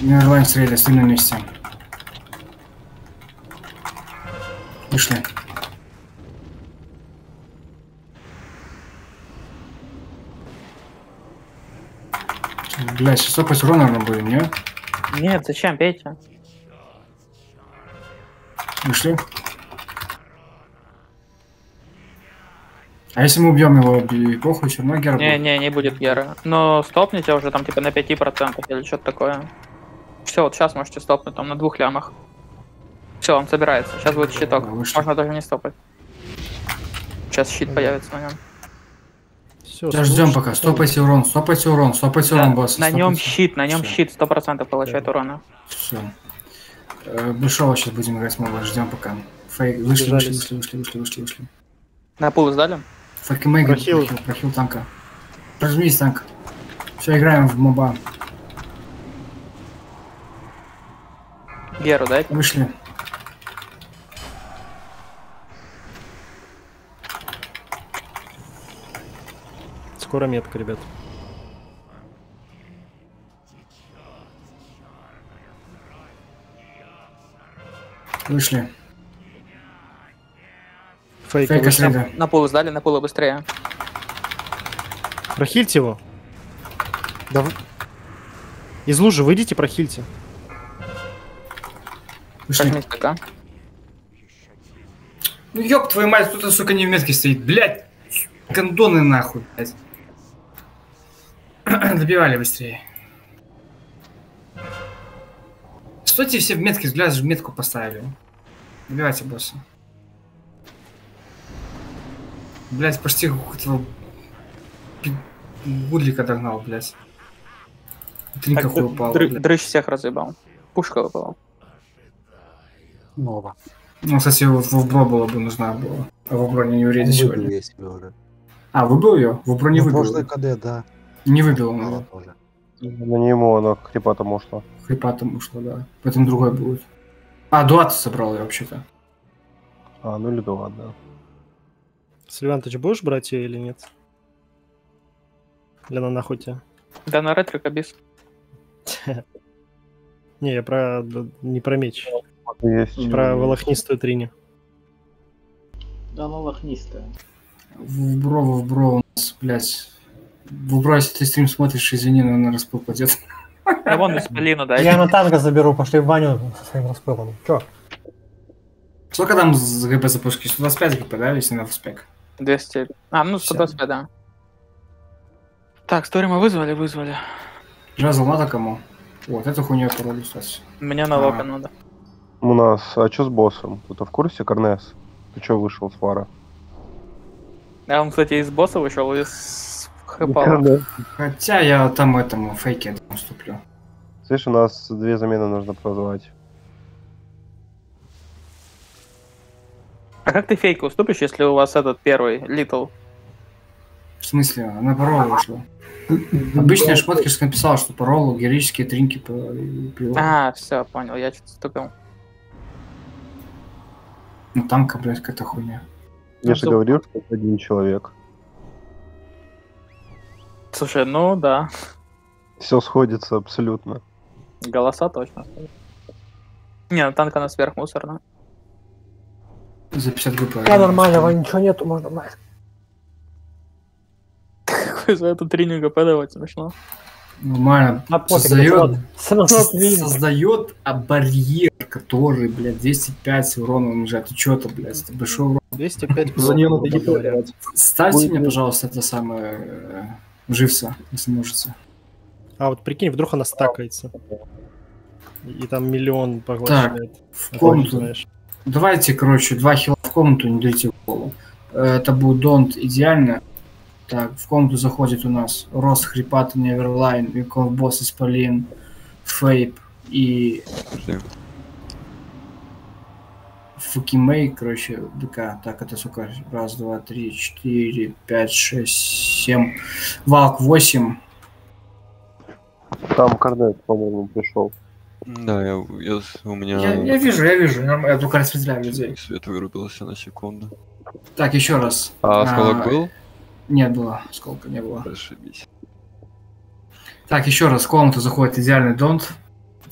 Не желаем стрелять, остальные на месте. Вышли. Блять, сейчас опять урона наверное, будем, не? нет, зачем, пейте? Вышли. А если мы убьем его, и похуй, все равно Гера Не, будет. не, не будет Гера. Но стопните уже там типа на 5% или что-то такое. Все, вот сейчас можете стопнуть там на двух лямах. Все, он собирается. Сейчас будет щиток. Да, вышли. Можно даже не стопать. Сейчас щит появится на нем. Все, Сейчас ждем пока. Стопайте урон, стопайте урон, стопайте урон, босс. на нем щит, на нем щит 100% получает урона. Все. Большого сейчас будем играть моба, ждем пока. Фейк, вышли, вышли, вышли, вышли, вышли, вышли, вышли. На пул сдали? Фейк мейга, Прохил. прохил, прохил танка. Прожмись танк. Все, играем в моба. Геру дайте. Вышли. Скоро метка, ребят. Вышли. Фейка Фейка среда. На пул сдали, на пулы быстрее. Прохильте его. Да Из лужи выйдите, прохильте. Прожмись ТК. Ну ёб твою мать, кто-то, сука, не в метке стоит. Блять, гондоны нахуй, блядь. Добивали быстрее. Стойте все в метке, взгляд в метку поставили. Добивайте босса. Блять, почти этого гудлика догнал, блять. Дры- упала, дры- блядь. дрыщ всех разъебал. Пушка выпала. Нова. Ну, кстати, в в бро было бы нужна была. А в бро не Выбил сегодня. я себе уже. А, выбил ее? В бро не Ну, выбил. прошлый её. КД, да. Не выбил он Она его. тоже. Ну не ему, она хрипа там ушла. Хрипа там ушло, да. Поэтому другой будет. А, Дуат собрал ее вообще-то. А, ну или да ладно. Сильван, ты же будешь брать ее или нет? Или она нахуй тебя? Да на ретро кабис. Не, я про... не про меч. Есть. Про волохнистую трини. Да она лохнистая. В бро, в бро у нас, блядь. В бро, если ты стрим смотришь, извини, но на распыл пойдет. Да вон из Полину дайте. Я на танка заберу, пошли в баню со своим распылом. Чё? Сколько там с ГП запуски? 125 ГП, да, если на фспек? 200. А, ну 125, да. Так, стори мы вызвали, вызвали. Джазл надо кому? Вот, эту хуйню я кстати. Мне на А. лока надо. У нас, а что с боссом? Ты в курсе, Карнес? Ты что вышел с фара? А он, кстати, из босса вышел, из хэпала. Хотя я там этому фейке уступлю. Слышь, у нас две замены нужно позвать. А как ты фейку уступишь, если у вас этот первый, Литл? В смысле, она по роллу вышла. Обычно Шмоткиш написал, что по роллу героические тринки по- пила. А, все, понял, я что-то стукал. Ну танка, блядь, какая-то хуйня. Я же Ну, говорил, что это один человек. Слушай, ну да, Все сходится абсолютно. голоса точно. Не, ну танк она сверхмусорно. За 50 ГП. Да, нормального ничего нету, можно брать. Какой за эту тренинг ГП давать смешно. Нормально. Создает, создает а, барьер, который, блядь, 205 урона унижает. Ты чё-то, блядь, это большой урон. 205 За нее надо давать. Ставьте мне, пожалуйста, это самое э, живца, если можете. А вот прикинь, вдруг она стакается. И там миллион поглощает. В А ты не комнату. знаешь. Давайте, короче, два хила в комнату, не дайте в голову. Э, Это будет донт идеально. Так, в комнату заходит у нас Рост, Хрипат, Неверлайн, Виков Босс, Исполин, Фейп и Подожди. Фукимей, короче, ДК. Так, это сколько? Раз, два, три, четыре, пять, шесть, семь. Валк 8. Там Карнет, по-моему, пришел. Да, я, я у меня Я, я вижу, я вижу, я только распределяю людей. свет вырубился на секунду. Так, еще раз. А осколок А, был? Нет было, сколько не было. Зашибись. Так, еще раз, в комнату заходит идеальный донт.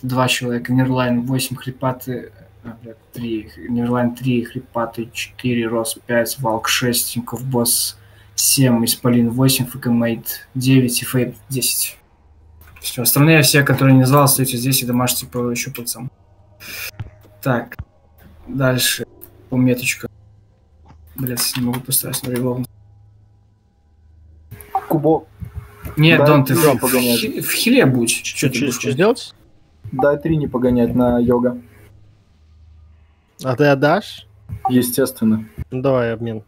Два человека, Нерлайн 8, хрипаты... а, блядь, 3, Нерлайн 3, хрипаты 4, Рос 5, Валк 6, Тиньков Босс 7, Исполин 8, Факемейт 9 и Фейп 10. Все, остальные все, которые не знал, остаются здесь и домашние по щупальцам. Так, дальше. Пометочка. Блять, не могу поставить, смотри, ровно. Кубок. Нет, Дон, ты в, в хи- в хиле будь. Что ты будешь Что сделать? Дай три не погонять на йога. А ты отдашь? Естественно. Ну давай обмен.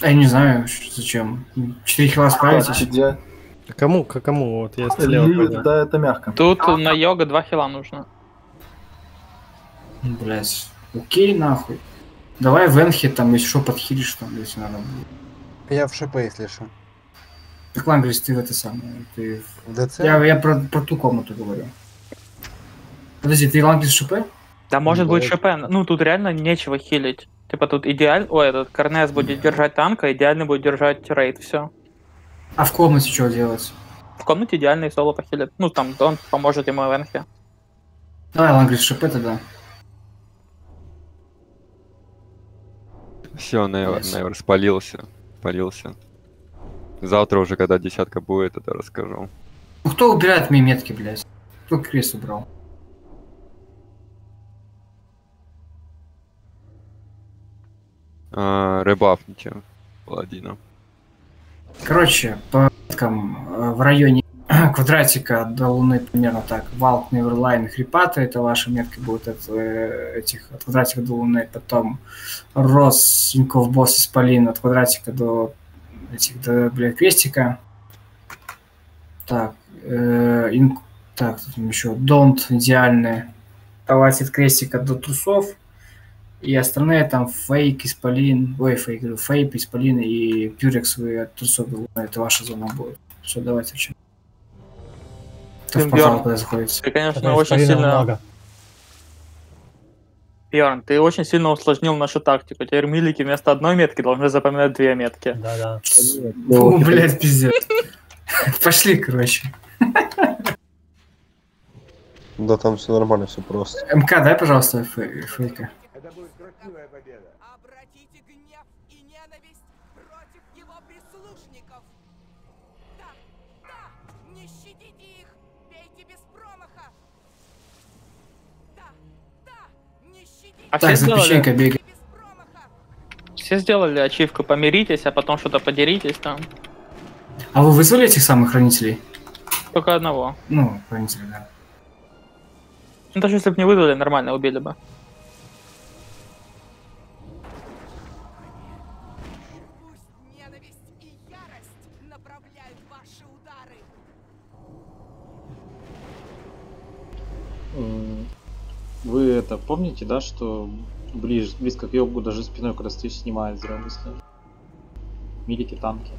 А Я не знаю, зачем. Четыре хила справитесь? Кому? К кому? Вот я слева. Лилит, пойду. да, это мягко. Тут на йога два хила нужно. Блять. Окей, нахуй. Давай в Энхе там, что, подхилишь там, если надо будет. Я в ШП, если что. Так, Лангрис, ты в это самое. Ты... В ДЦ? Я, я про, про ту комнату говорю. Подожди, ты Лангрис ШП? Да может быть. ШП, ну тут реально нечего хилить. Типа тут идеаль... Ой, этот Корнес будет держать танка, идеально будет держать рейд, все. А в комнате что делать? В комнате идеальный соло похилит. Ну там Дон поможет ему в Энхе. Давай Лангрис ШП тогда. Все, Невер. Невер спалился. Спалился. Завтра уже, когда десятка будет, это расскажу. Ну кто убирает мои метки, блядь? Кто крест убрал? А, ребафните паладина. Короче, по меткам э, в районе квадратика до Луны примерно так. Валк, Неверлайн, Хрипата, это ваши метки будут от э, этих от квадратика до Луны. Потом Рос, Тиньков Босс, Исполин от квадратика до этих, до, блядь, крестика. Так, э, ин- так, тут еще Донт идеальный. Давайте от крестика до трусов. И остальные там фейк, исполин, ой, фейк, говорю, фейп, исполин и пюрекс вы от трусов. Это ваша зона будет. Все, давайте в чем. Кто в портал куда заходите? Ты, конечно, Это очень исполина сильно... много. Бьорн, ты очень сильно усложнил нашу тактику. Теперь милики вместо одной метки должны запоминать две метки. Да-да. О, блядь, пиздец. Пошли, короче. Да там все нормально, все просто. МК, дай, пожалуйста, фей- фейка. А Так, все за печенькой бегай. все сделали ачивку «Помиритесь», а потом что-то «Подеритесь» там. А вы вызвали этих самых хранителей? Только одного. Ну, хранителей, да. Ну, даже если бы не вызвали, нормально убили бы. Вы это помните, да, что ближе, близко к йогу даже спиной, когда стоишь, снимает мысли. Милики, танки.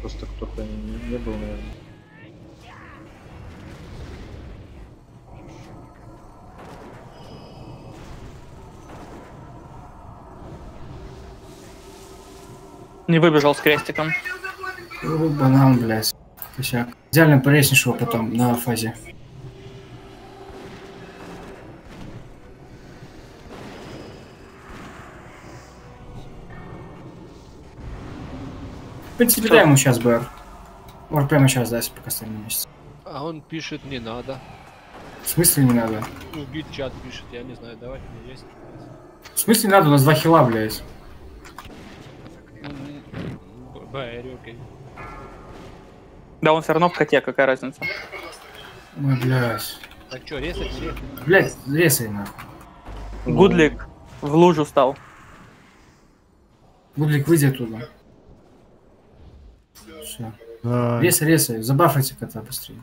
Просто кто-то не, не был, наверное. Не выбежал с крестиком. Банан, блядь. Косяк. Идеально порезешь его потом на фазе. Принципе, дай ему сейчас БР. Может, прямо сейчас дай, пока стоим на месте. А он пишет, не надо. В смысле не надо? Ну, гид-чат пишет, я не знаю, давать мне есть. В смысле не надо? У нас два хила, блядь. Б, окей. Да он все равно в коте, какая разница. Ой, блядь. Так что, резать, резать? Блядь, резай нахуй. Гудлик в лужу стал. Гудлик, выйди оттуда. Все. А, Резай, резай. Забафайте кота быстрее.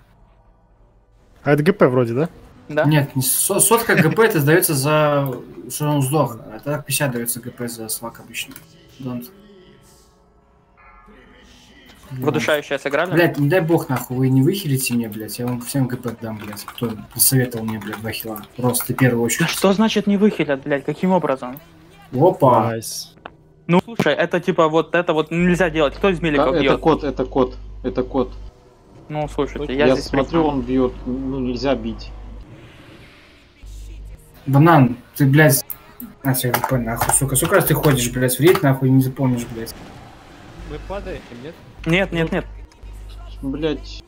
а это ГП вроде, да? Да? Нет, не со- сотка ГП это сдается за что он сдох. А так 50 дается ГП за слаг обычно. Донт. В удушающее сыграли? Блять, не дай бог нахуй, вы не выхилите мне, блять, я вам всем ГП дам, блять. Кто посоветовал мне, блять, два хила. Просто в первую Да очередь. что значит не выхилят, блядь? Каким образом? Опа! Nice. Ну слушай, это типа вот это вот нельзя делать. Кто из Да, миликов это бьет? кот, это кот, это кот. Ну слушайте, я, Я, здесь смотрю, признал. он бьет, ну нельзя бить. Банан, ты, блядь... На тебе ГП, нахуй, сука. Сука, раз ты ходишь, блядь, вредь, нахуй, не запомнишь, блядь. Мы падаем, нет? Нет, нет, нет. Блять,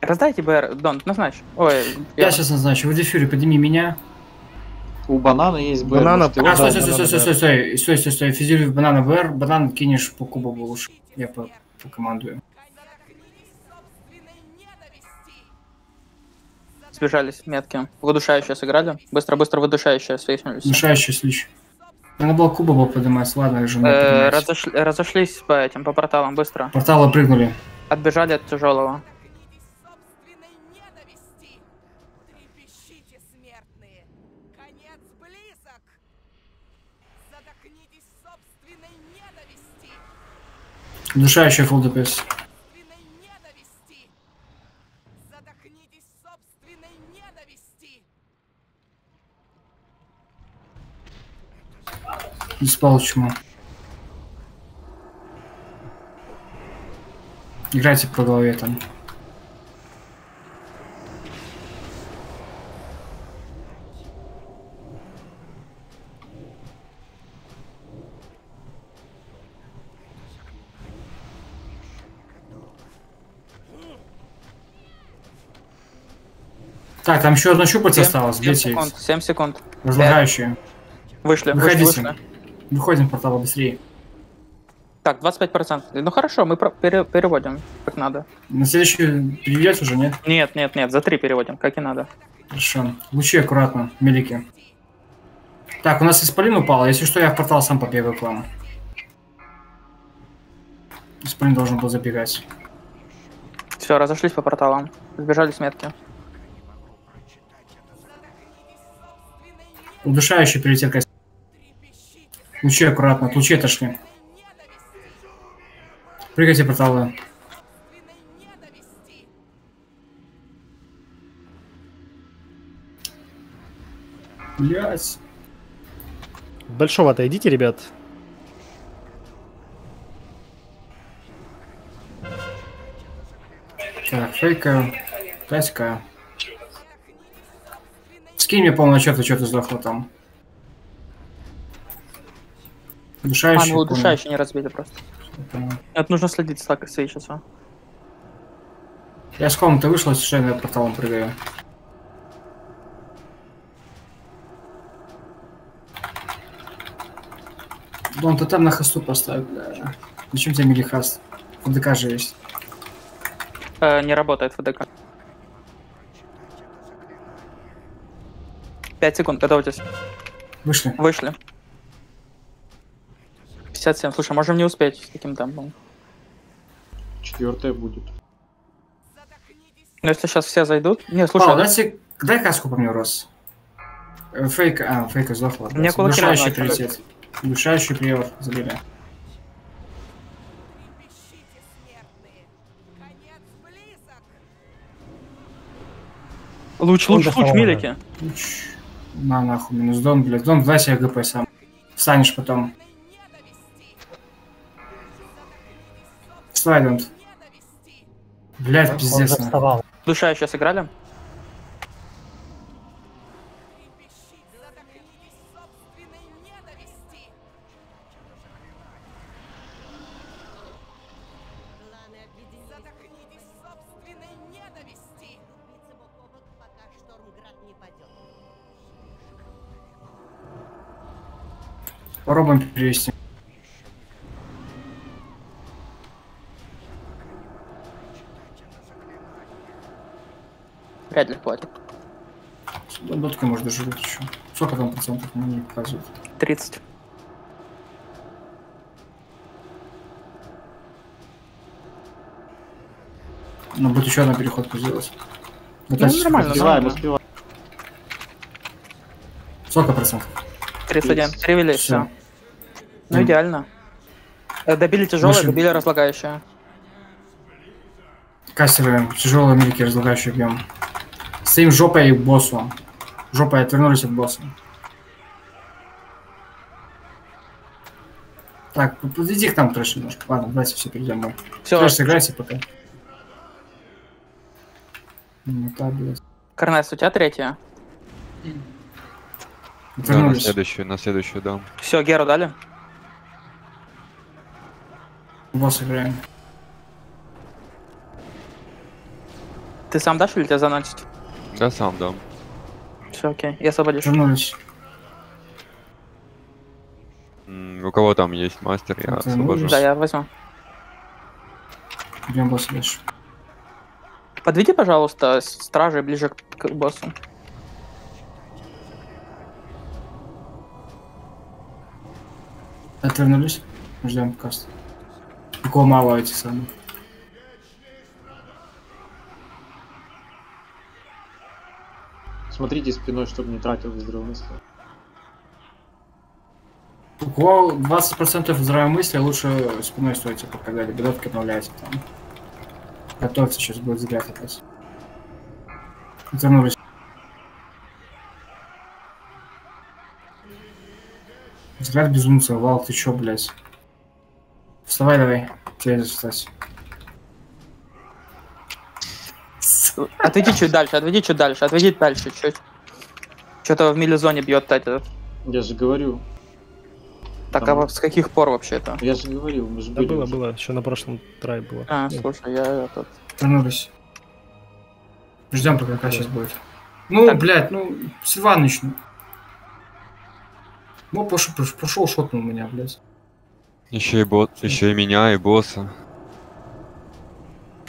Раздайте БР, Дон, назначь. Ой, Я сейчас назначу. В дефюре подними меня. У банана есть БР. Банана- может, А, стой, стой, стой, стой, стой, стой, стой, стой, стой, физируй банана ВР, банан кинешь по кубу лучше. Я по, командую. сбежались метки. В удушающее сыграли. Быстро, быстро в удушающее свеснулись. Мешающий слич. Надо было куба был поднимать, ладно, же Э, разошли- разошлись по этим, по порталам быстро. Порталы прыгнули. Отбежали от тяжелого. Душа еще ДПС. Не спал чему. Играйте по голове там. Так, там еще одно щупальце осталось, 7 бейте их. секунд, 7 секунд. Разлагающие. Вышли, вышли, Выходите. вышли. Выходим в портал быстрее. Так, 25%. Ну хорошо, мы пере- переводим, как надо. На следующий переведете уже, нет? Нет, нет, нет, за 3 переводим, как и надо. Хорошо. Лучи аккуратно, мелики. Так, у нас исполин упал. Если что, я в портал сам побегаю к вам. Исполин должен был забегать. Все, разошлись по порталам. Сбежали с метки. Удушающий прилетел к Лучи аккуратно, от лучей отошли. Прыгайте порталы. Блять. Большого отойдите, ребят. Так, фейка. 5к. Скинь мне полный отчет, что ты сдохла там. А, Удушающий. ну удушающий не разбили просто. понял. Это нужно следить так сейчас. Я с комнаты вышел, случайно порталом прыгаю. Дон, ты там на хосту поставь, бля. Зачем тебе милихаст? ФДК же есть. Э, не работает ФДК. 5 секунд, готовьтесь. Вышли. Вышли. 57. Слушай, можем не успеть с таким темпом. Четвертая будет. Но если сейчас все зайдут... Не, Слушай, слушай, дайте, дай каску по мне, Рос. Э, Фейк, а, фейка сдохла. У меня кулаки начали. прилетит. Удушающий приор, забили. луч, луч, луч, милики. Луч. На нахуй, минус Дон, блядь. Дон, дай себе ГП сам. Встанешь потом. Вставай, Дон. Блядь, пиздец. нахуй. Душающие сыграли? Попробуем перевести. Вряд ли хватит. Доткой может даже жрать еще. Сколько там процентов мне не показывает? 30. Надо будет еще одну переходку сделать. Ну, нормально, успеваем, успеваем. Сколько процентов? 31. Перевели, Всё. все. Ну, идеально. Э, Добили тяжелое, Машин- добили разлагающее. Кастеры, тяжелые милики, разлагающий объем. Стоим жопой к боссу. Жопой отвернулись от босса. Так, п- подойди к нам трэш немножко. Ладно, давайте все перейдем. мы. Всё. Трэш, сыграйся пока. Ну, так, блядь. Карнес, у тебя третья? Да, на следующую, на следующую дам. Все, Геру дали? Босс играем. Ты сам дашь или тебя заносить? Да, сам дам. Все, окей, я освободишь. Вернулись. У кого там есть мастер, я Это освобожу. Да, я возьму. Идем босса дальше. Подведи, пожалуйста, с- стражей ближе к к боссу. Отвернулись. Ждем каст. Такого мало этих самых. Смотрите спиной, чтобы не тратил здравомыслие. У кого 20% здравомыслия, лучше спиной стойте, пока дали бедовки обновляйте там. Готовьте, сейчас будет взгляд опять. Вернулись. Взгляд безумца, Вал, ты чё, блядь? Вставай давай, тебе встать. Отведи чуть дальше, отведи чуть дальше, отведи дальше чуть. Что-то в милизоне бьет это. Я же говорю. Так, а Там- во- с каких пор вообще это? Я же говорил, мы же Да были. было, уже. было. Еще на прошлом трай было. А, слушай, я этот... Вернулись. Ждем, пока какая сейчас будет. Ну, блядь, ну, Сильваныч, ну. Ну, пошел, пошел, шотнул меня, блядь. Еще и бот, еще и меня, и босса.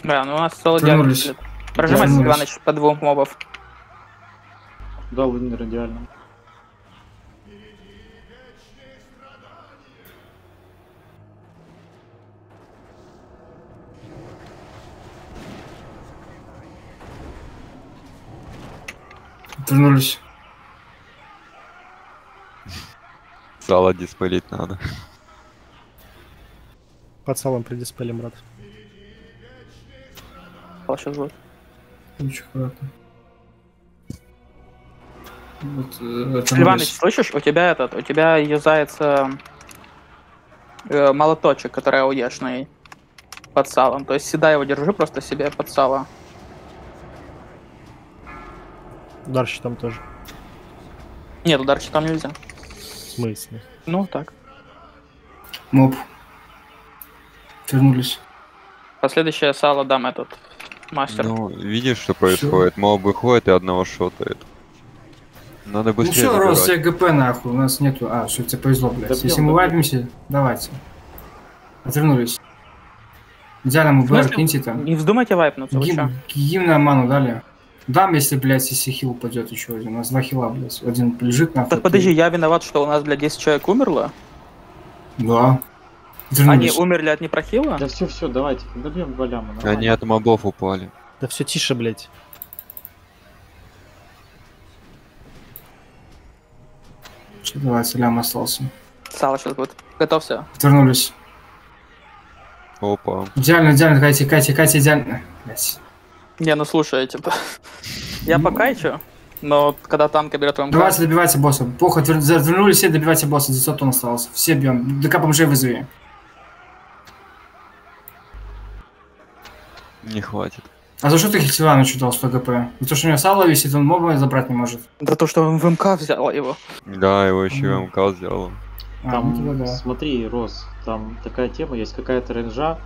Да, ну у нас диалог. Прожимай, Вернулись. Иваныч, по двум мобов. Да, вы радиально. Вернулись. Сало диспелить надо. Под салом предиспелим, брат. Сейчас будет. Очень аккуратно. Вот, э. Иваныч, слышишь, у тебя этот, у тебя юзается э, молоточек, который ауешный под салом. То есть всегда его держи просто себе под сало. Ударщик там тоже. Нет, удар там нельзя. В смысле? Ну, так. Моб. Вернулись. Последующее сало дам этот мастер. Ну, видишь, что происходит? Моб выходит и одного шотает. Надо Ну быстрее все, Рос, забирать. тебе ГП нахуй, у нас нету... А, что тебе повезло, блядь. Добьем, Если мы добьем. вайпимся, давайте. Отвернулись. Идеально мы? БР киньте там. Не вздумайте вайпнуться, вы? Гим, гимн на ману дали. Дам, если, блядь, если хил упадет еще один. У нас два хила, блядь. Один лежит нахуй. Так подожди, я виноват, что у нас, блядь, 10 человек умерло? Да. Они умерли от непрохила? Да все, все, давайте, добьем два ляма. нормально. Они от мобов упали. Да все тише, блядь. Что, давайте, лям остался. Сало сейчас будет. Готовься. Вернулись. Опа. Идеально, идеально, Катя, Катя, Катя, идеально. Блядь. Не, ну слушай, типа... Я покайчу, но когда танка берет МК... Давайте, добивайте босса. Отвер- вернулись все, добивайте босса. 900 тонн осталось. Все бьем. ДК бомжей вызови. Не хватит. А за что ты Хитилану дал 100 ГП? За то, что у него сало висит, он моба забрать не может. Да то, что он в МК взял его. Да, его еще Мгм. МК сделал. А, Там, ну тогда да. смотри, Рос, там такая тема, есть какая-то ренжа,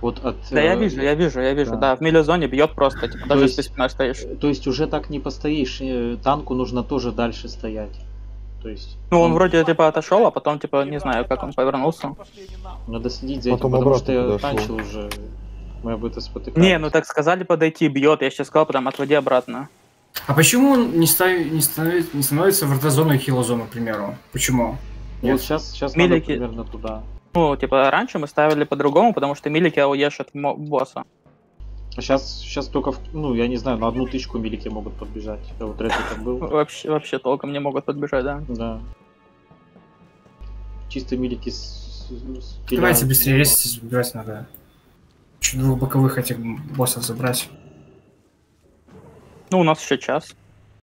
вот от... Да я э, вижу, я вижу, я вижу, да. да. В милизоне бьет просто, типа, даже есть- если спиной стоишь. То есть уже так не постоишь, э, танку нужно тоже дальше стоять. То есть... Ну, он вроде, типа, отошел, а потом, типа, не знаю, как он повернулся. Надо следить за этим, Потом потому что я танчил уже. Мы об этом спотыкались. Не, ну так сказали подойти, бьет. Я сейчас сказал, потом отводи обратно. А почему он не, ставит, не, ставит, не становится в ротозону и хилозону, к примеру? Почему? Вот сейчас, сейчас Милики- надо примерно туда. Ну, типа, раньше мы ставили по-другому, потому что милики ауешат мо- босса. А сейчас, сейчас только, в- ну, я не знаю, на одну тычку милики могут подбежать. Я вот ретро там был. Вообще, вообще толком не могут подбежать, да. Да. Чисто милики с, Давайте быстрее резитесь, убивать надо. Чуть двух боковых этих боссов забрать. Ну, у нас еще час.